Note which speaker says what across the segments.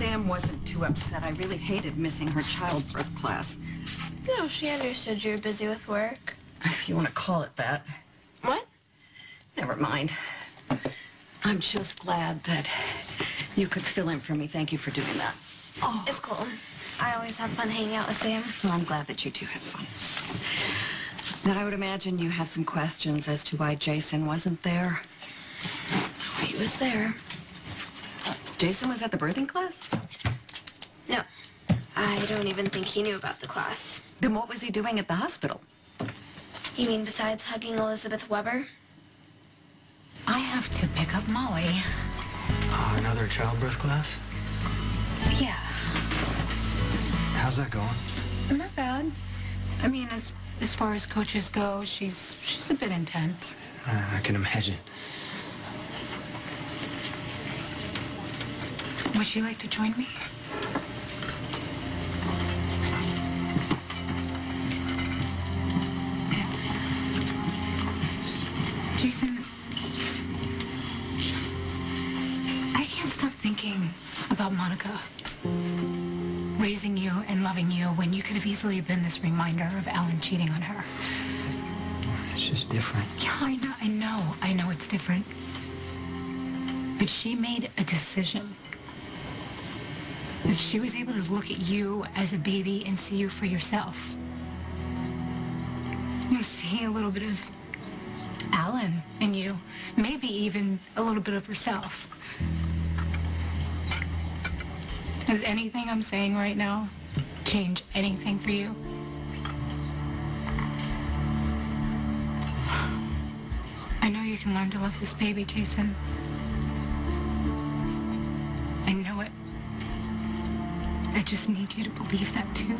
Speaker 1: Sam wasn't too upset. I really hated missing her childbirth class.
Speaker 2: No, she understood you were busy with work.
Speaker 1: If you want to call it that.
Speaker 2: What?
Speaker 1: Never mind. I'm just glad that you could fill in for me. Thank you for doing that.
Speaker 2: Oh. It's cool. I always have fun hanging out with Sam.
Speaker 1: Well, I'm glad that you two had fun. Now, I would imagine you have some questions as to why Jason wasn't there.
Speaker 2: He was there.
Speaker 1: Jason was at the birthing class?
Speaker 2: No. I don't even think he knew about the class.
Speaker 1: Then what was he doing at the hospital?
Speaker 2: You mean besides hugging Elizabeth Webber?
Speaker 3: I have to pick up Molly.
Speaker 4: Uh, another childbirth class?
Speaker 3: Yeah,
Speaker 4: How's that going?
Speaker 3: not bad. I mean, as as far as coaches go, she's she's a bit intense.
Speaker 4: Uh, I can imagine.
Speaker 3: Would you like to join me? Jason, I can't stop thinking about Monica. Raising you and loving you when you could have easily been this reminder of Alan cheating on her.
Speaker 4: It's just different.
Speaker 3: Yeah, I know, I know, I know it's different. But she made a decision. That she was able to look at you as a baby and see you for yourself. And see a little bit of Alan in you. Maybe even a little bit of herself. Does anything I'm saying right now change anything for you? I know you can learn to love this baby, Jason. Just need you to believe that too.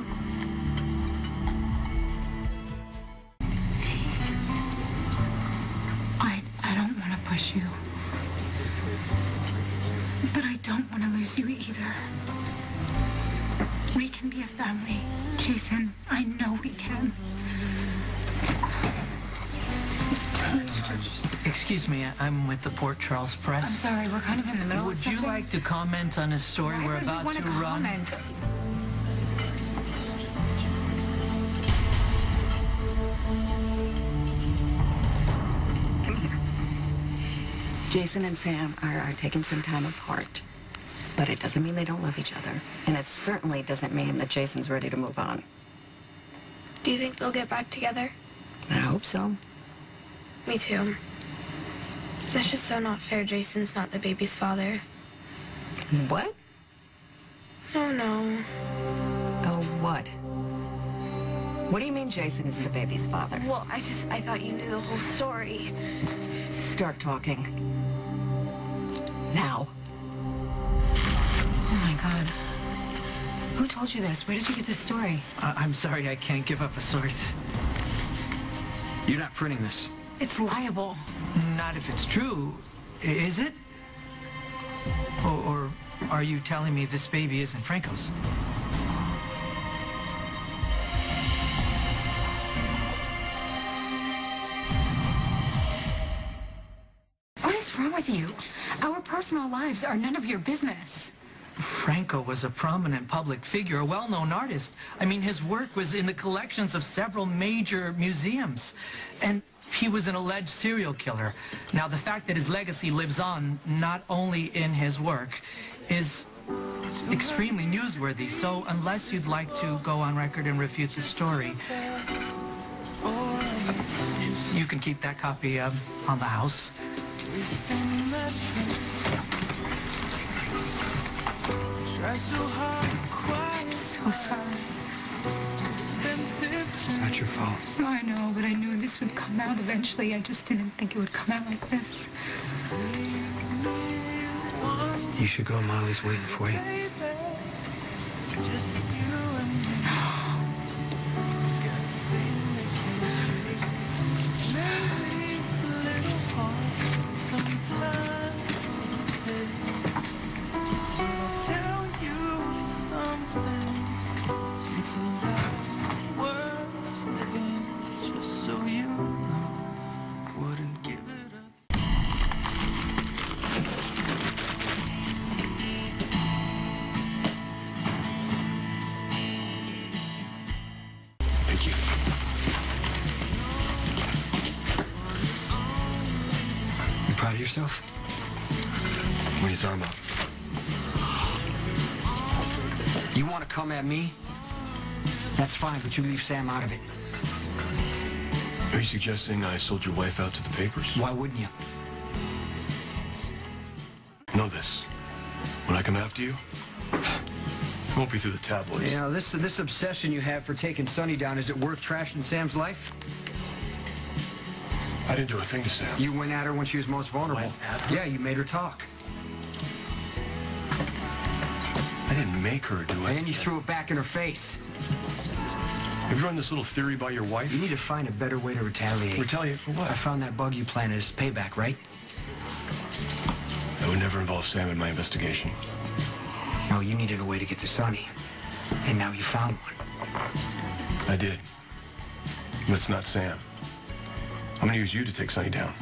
Speaker 3: I I don't want to push you. But I don't want to lose you either. We can be a family, Jason. I know we can.
Speaker 5: Excuse me, I'm with the Port Charles Press.
Speaker 3: I'm sorry, we're kind of in the middle of something.
Speaker 5: Would you like to comment on a story
Speaker 3: Why
Speaker 5: we're
Speaker 3: would we
Speaker 5: about
Speaker 3: wanna
Speaker 5: to run?
Speaker 3: comment?
Speaker 1: Come Jason and Sam are, are taking some time apart. But it doesn't mean they don't love each other. And it certainly doesn't mean that Jason's ready to move on.
Speaker 2: Do you think they'll get back together?
Speaker 1: I hope so.
Speaker 2: Me too. That's just so not fair. Jason's not the baby's father.
Speaker 1: What?
Speaker 2: Oh no.
Speaker 1: Oh, what? What do you mean Jason isn't the baby's father?
Speaker 2: Well, I just I thought you knew the whole story.
Speaker 1: Start talking. Now.
Speaker 3: Oh my god. Who told you this? Where did you get this story?
Speaker 5: I- I'm sorry, I can't give up a source.
Speaker 4: You're not printing this.
Speaker 3: It's liable.
Speaker 5: Not if it's true, is it? Or, or are you telling me this baby isn't Franco's?
Speaker 3: Personal lives are none of your business.
Speaker 5: Franco was a prominent public figure, a well-known artist. I mean, his work was in the collections of several major museums. And he was an alleged serial killer. Now, the fact that his legacy lives on not only in his work is extremely newsworthy. So unless you'd like to go on record and refute the story, you can keep that copy um, on the house.
Speaker 3: I'm so sorry.
Speaker 4: It's not your fault.
Speaker 3: I know, but I knew this would come out eventually. I just didn't think it would come out like this.
Speaker 4: You should go. Molly's waiting for you. Yourself?
Speaker 6: What are you talking about?
Speaker 4: You want to come at me? That's fine, but you leave Sam out of it.
Speaker 6: Are you suggesting I sold your wife out to the papers?
Speaker 4: Why wouldn't you?
Speaker 6: Know this. When I come after you, it won't be through the tabloids.
Speaker 4: You know, this this obsession you have for taking Sonny down, is it worth trashing Sam's life?
Speaker 6: I didn't do a thing to Sam.
Speaker 4: You went at her when she was most vulnerable.
Speaker 6: Went at her?
Speaker 4: Yeah, you made her talk.
Speaker 6: I didn't make her do it.
Speaker 4: And then you threw it back in her face.
Speaker 6: Have you run this little theory by your wife?
Speaker 4: You need to find a better way to retaliate.
Speaker 6: Retaliate for what?
Speaker 4: I found that bug you planted as payback, right?
Speaker 6: That would never involve Sam in my investigation.
Speaker 4: No, you needed a way to get to Sonny. And now you found one.
Speaker 6: I did. But it's not Sam. I'm gonna use you to take Sonny down.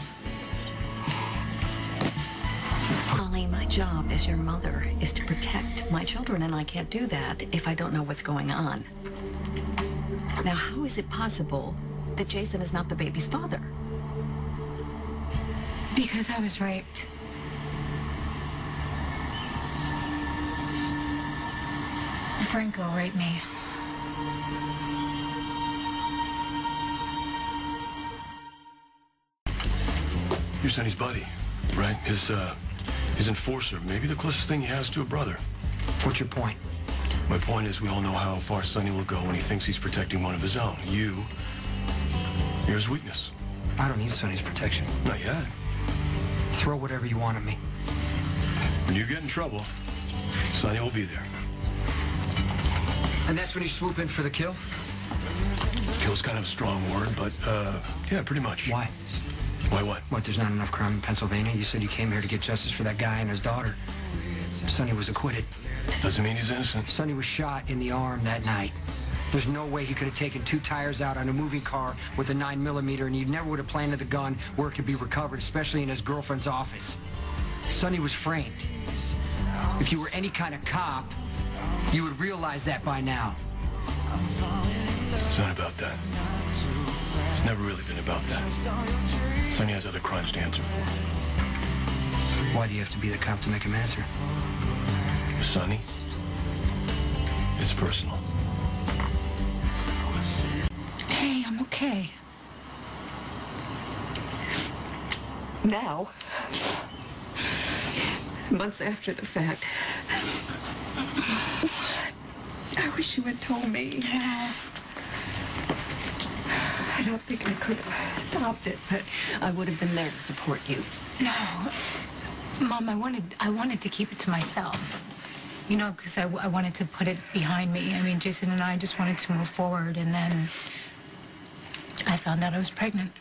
Speaker 1: Holly, my job as your mother is to protect my children, and I can't do that if I don't know what's going on. Now, how is it possible that Jason is not the baby's father?
Speaker 3: Because I was raped. Franco raped me.
Speaker 6: Your Sonny's buddy, right? His, uh, his enforcer. Maybe the closest thing he has to a brother.
Speaker 4: What's your point?
Speaker 6: My point is we all know how far Sonny will go when he thinks he's protecting one of his own. You, you're his weakness.
Speaker 4: I don't need Sonny's protection.
Speaker 6: Not yet.
Speaker 4: Throw whatever you want at me.
Speaker 6: When you get in trouble, Sonny will be there.
Speaker 4: And that's when you swoop in for the kill?
Speaker 6: Kill's kind of a strong word, but, uh, yeah, pretty much.
Speaker 4: Why?
Speaker 6: Why what?
Speaker 4: What, there's not enough crime in Pennsylvania? You said you came here to get justice for that guy and his daughter. Sonny was acquitted.
Speaker 6: Doesn't mean he's innocent.
Speaker 4: Sonny was shot in the arm that night. There's no way he could have taken two tires out on a moving car with a 9 millimeter, and he never would have planted the gun where it could be recovered, especially in his girlfriend's office. Sonny was framed. If you were any kind of cop, you would realize that by now.
Speaker 6: It's not about that. It's never really been about that. Sonny has other crimes to answer for.
Speaker 4: Why do you have to be the cop to make him answer?
Speaker 6: With Sonny, it's personal.
Speaker 3: Hey, I'm okay.
Speaker 1: Now, months after the fact, I wish you had told me. I don't think I could have stopped it, but I would have been there to support you.
Speaker 3: No, Mom, I wanted I wanted to keep it to myself. You know, because I, I wanted to put it behind me. I mean, Jason and I just wanted to move forward, and then I found out I was pregnant.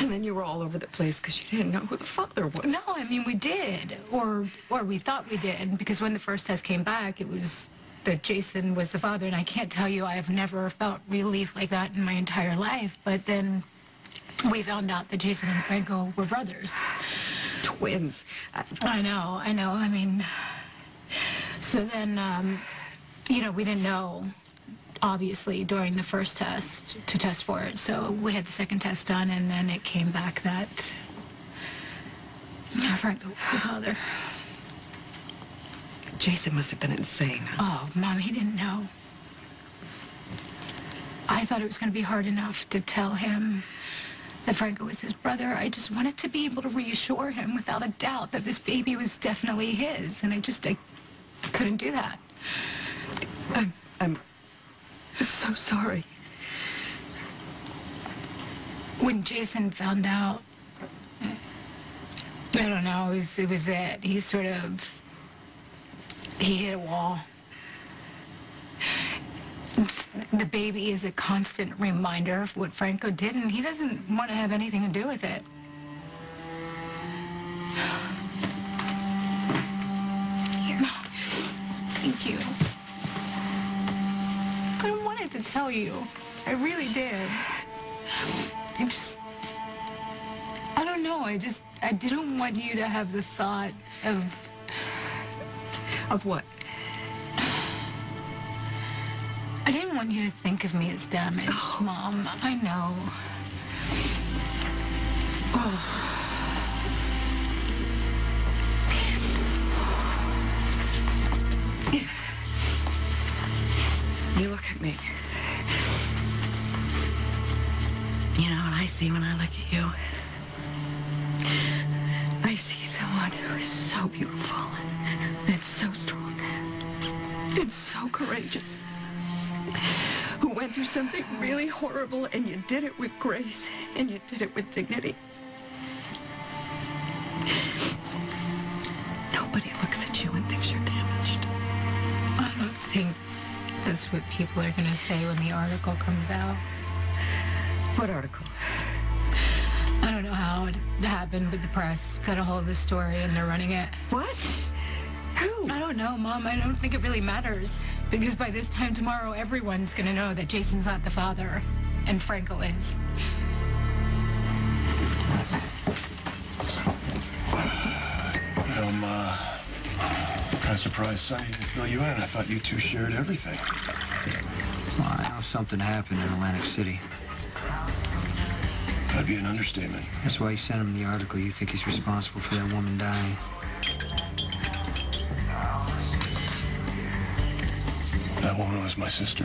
Speaker 1: And then you were all over the place because you didn't know who the father was.
Speaker 3: No, I mean we did, or or we thought we did, because when the first test came back, it was that Jason was the father, and I can't tell you I've never felt relief like that in my entire life. But then we found out that Jason and Franco were brothers.
Speaker 1: Twins. I,
Speaker 3: I know, I know. I mean, so then, um, you know, we didn't know, obviously, during the first test to test for it. So we had the second test done, and then it came back that Franco was the father.
Speaker 1: Jason must have been insane.
Speaker 3: Oh, Mom, he didn't know. I thought it was going to be hard enough to tell him that Franco was his brother. I just wanted to be able to reassure him without a doubt that this baby was definitely his. And I just, I couldn't do that.
Speaker 1: I'm, I'm so sorry.
Speaker 3: When Jason found out, I don't know, it was, it was that he sort of, he hit a wall. It's- the baby is a constant reminder of what Franco did, and he doesn't want to have anything to do with it. Here. Thank you. I wanted to tell you. I really did. I just... I don't know. I just... I didn't want you to have the thought of...
Speaker 1: Of what?
Speaker 3: I didn't want you to think of me as damaged, oh. Mom. I know. Oh. You look at me.
Speaker 1: You know what I see when I look at you? I see someone who is so beautiful and so strong and so courageous. Who went through something really horrible and you did it with grace and you did it with dignity. Nobody looks at you and thinks you're damaged.
Speaker 3: I don't think that's what people are going to say when the article comes out.
Speaker 1: What article?
Speaker 3: I don't know how it happened, but the press got a hold of the story and they're running it.
Speaker 1: What? Who?
Speaker 3: I don't know, Mom. I don't think it really matters. Because by this time tomorrow, everyone's going to know that Jason's not the father and Franco is.
Speaker 6: I'm, uh, kind of surprised Sonny didn't fill you in. I thought you two shared everything.
Speaker 4: Well, I know something happened in Atlantic City.
Speaker 6: That'd be an understatement.
Speaker 4: That's why he sent him the article. You think he's responsible for that woman dying?
Speaker 6: That woman was my sister.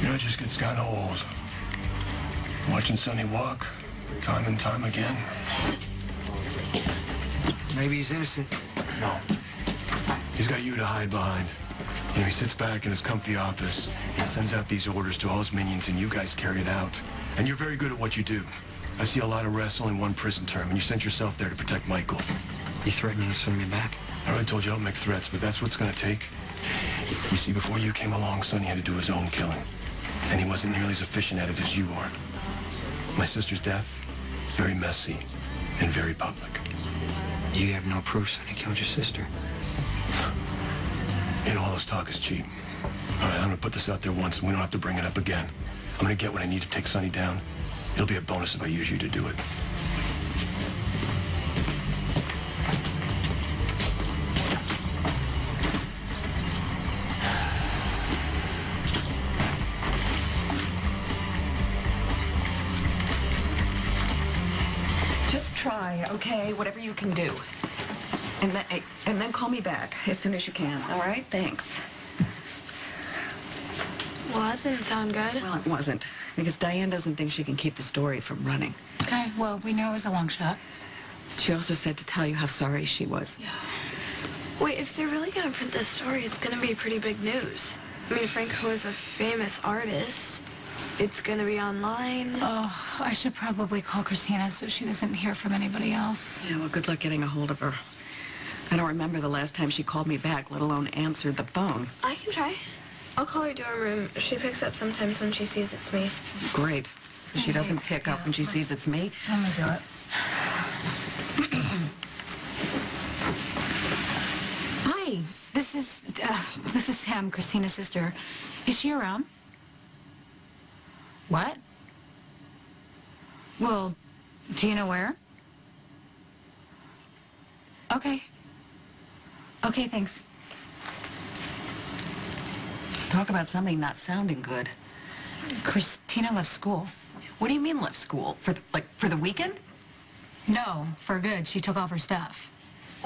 Speaker 6: You know, it just gets kind of old. Watching Sonny walk, time and time again.
Speaker 4: Maybe he's innocent.
Speaker 6: No. He's got you to hide behind. You know, he sits back in his comfy office. He sends out these orders to all his minions, and you guys carry it out. And you're very good at what you do. I see a lot of wrestle in one prison term, and you sent yourself there to protect Michael.
Speaker 4: You threatening to send me back?
Speaker 6: I already told you I don't make threats, but that's what it's gonna take. You see, before you came along, Sonny had to do his own killing. And he wasn't nearly as efficient at it as you are. My sister's death, very messy and very public.
Speaker 4: You have no proof Sonny killed your sister.
Speaker 6: And all this talk is cheap. All right, I'm gonna put this out there once, and we don't have to bring it up again. I'm gonna get what I need to take Sonny down. It'll be a bonus if I use you to do it.
Speaker 1: Just try, okay? Whatever you can do. And then, and then call me back as soon as you can, all right? Thanks.
Speaker 2: Well, that didn't sound good.
Speaker 1: Well, it wasn't, because Diane doesn't think she can keep the story from running.
Speaker 3: Okay, well, we know it was a long shot.
Speaker 1: She also said to tell you how sorry she was. Yeah.
Speaker 2: Wait, if they're really gonna print this story, it's gonna be pretty big news. I mean, Franco is a famous artist. It's gonna be online.
Speaker 3: Oh, I should probably call Kristina so she doesn't hear from anybody else.
Speaker 1: Yeah, well, good luck getting a hold of her. I don't remember the last time she called me back, let alone answered the phone.
Speaker 2: I can try. I'll call her dorm room. She picks up sometimes when she sees it's me.
Speaker 1: Great. So she doesn't pick up when she sees it's me.
Speaker 3: I'm gonna do it. Hi, this is uh, this is Sam, Kristina's sister. Is she around? What? Well, do you know where? Okay. Okay, thanks.
Speaker 1: Talk about something not sounding good.
Speaker 3: Kristina left school.
Speaker 1: What do you mean left school? For the, like for the weekend?
Speaker 3: No, for good. She took off her stuff.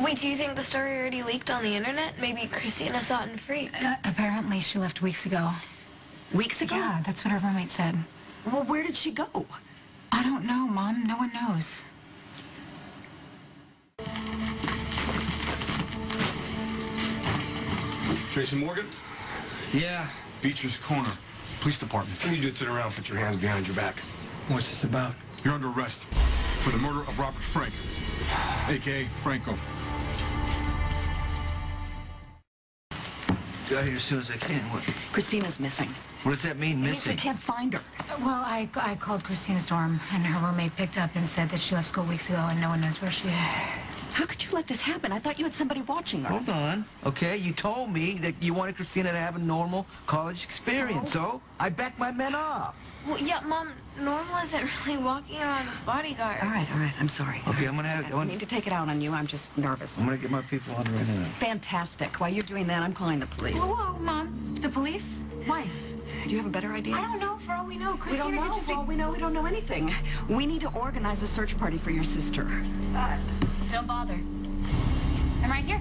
Speaker 2: Wait, do you think the story already leaked on the internet? Maybe Kristina saw it and freaked.
Speaker 3: Uh, apparently, she left weeks ago.
Speaker 1: Weeks ago?
Speaker 3: Yeah, that's what her roommate said.
Speaker 1: Well, where did she go?
Speaker 3: I don't know, Mom. No one knows.
Speaker 7: Jason Morgan,
Speaker 4: Yeah.
Speaker 7: Beecher's Corner, Police Department. I need you to turn around and put your hands behind your back.
Speaker 4: What's this about?
Speaker 7: You're under arrest for the murder of Robert Frank, a.k.a. Franco.
Speaker 8: Got here as soon as I can. What,
Speaker 1: Kristina's missing.
Speaker 8: what does that mean,
Speaker 1: missing? means they can't find her.
Speaker 3: Well, I, I called Kristina's dorm, and her roommate picked up and said that she left school weeks ago, and no one knows where she is.
Speaker 1: How could you let this happen? I thought you had somebody watching her.
Speaker 8: Hold on. Okay, you told me that you wanted Kristina to have a normal college experience, so, I backed my men off.
Speaker 2: Well, yeah, Mom, Normal isn't really walking around with bodyguards.
Speaker 1: All right, all right. I'm sorry.
Speaker 8: Okay, I'm gonna have.
Speaker 1: I
Speaker 8: I
Speaker 1: don't
Speaker 8: want,
Speaker 1: mean to take it out on you. I'm just nervous.
Speaker 8: I'm gonna get my people on right now.
Speaker 1: Fantastic. While you're doing that, I'm calling the police.
Speaker 3: Whoa, whoa, Mom. The police? Why?
Speaker 1: Do you have a better idea?
Speaker 3: I don't know. For all we know,
Speaker 1: Kristina
Speaker 3: We
Speaker 1: don't know.
Speaker 3: could just be...
Speaker 1: Well, we know we don't know anything. We need to organize a search party for your sister.
Speaker 3: Uh, don't bother. I'm right here.